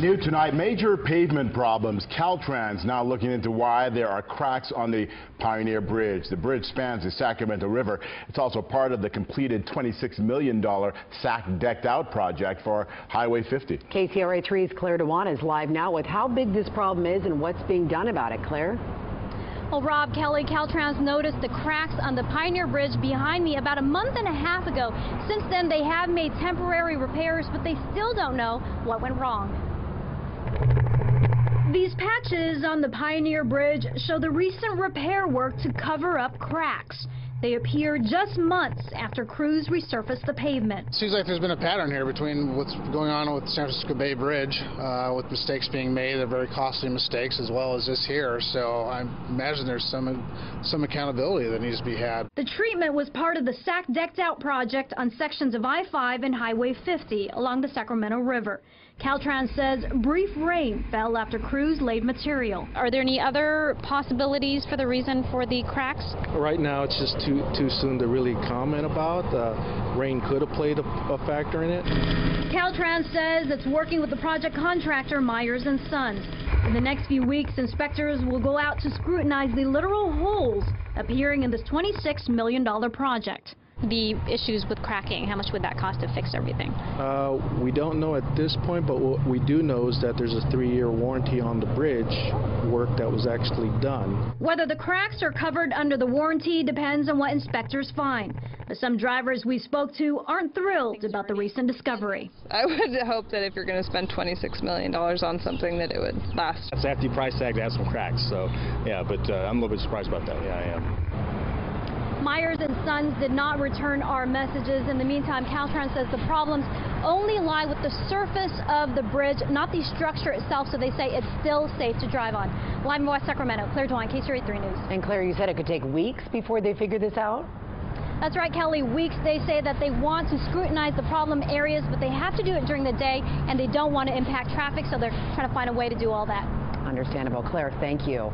New tonight, major pavement problems. Caltrans now looking into why there are cracks on the Pioneer Bridge. The bridge spans the Sacramento River. It's also part of the completed $26 million SAC decked out project for Highway 50. KCRA 3's Claire Doan is live now with how big this problem is and what's being done about it. Claire? Well, Rob Kelly, Caltrans noticed the cracks on the Pioneer Bridge behind me about a month and a half ago. Since then, they have made temporary repairs, but they still don't know what went wrong. These patches on the Pioneer Bridge show the recent repair work to cover up cracks. They appear just months after crews resurfaced the pavement. Seems like there's been a pattern here between what's going on with the San Francisco Bay Bridge, uh, with mistakes being made, they're very costly mistakes, as well as this here. So I imagine there's some some accountability that needs to be had. The treatment was part of the SAC Decked Out project on sections of I-5 and Highway 50 along the Sacramento River. Caltrans says brief rain fell after crews laid material. Are there any other possibilities for the reason for the cracks? Right now, it's just too too soon to really comment about. Uh, rain could have played a, a factor in it. Caltrans says it's working with the project contractor Myers and Sons. In the next few weeks, inspectors will go out to scrutinize the literal holes appearing in this $26 million project the issues with cracking? How much would that cost to fix everything? Uh, we don't know at this point, but what we do know is that there's a three-year warranty on the bridge work that was actually done. Whether the cracks are covered under the warranty depends on what inspectors find. But some drivers we spoke to aren't thrilled about the recent discovery. I would hope that if you're going to spend $26 million on something that it would last. It's after the price tag to have some cracks, so yeah, but uh, I'm a little bit surprised about that. Yeah, I am. Myers and Sons did not return our messages. In the meantime, Caltrans says the problems only lie with the surface of the bridge, not the structure itself, so they say it's still safe to drive on. Live in West Sacramento, Claire Doan, KCRA 3 News. And Claire, you said it could take weeks before they figure this out? That's right, Kelly. Weeks, they say that they want to scrutinize the problem areas, but they have to do it during the day, and they don't want to impact traffic, so they're trying to find a way to do all that. Understandable. Claire, thank you.